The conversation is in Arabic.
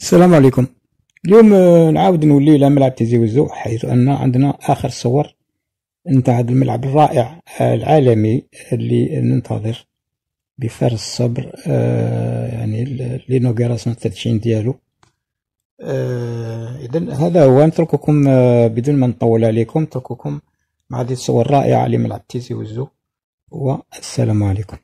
السلام عليكم. اليوم آه، نعاود نولي إلى ملعب تيزي وزو حيث أن عندنا آخر صور نتاع هذا الملعب الرائع آه، العالمي اللي ننتظر بفارغ الصبر آه، يعني l'inauguration التدشين ديالو. إذا هذا هو نترككم بدون ما نطول عليكم نترككم مع هذه الصور الرائعة لملعب تيزي وزو والسلام عليكم.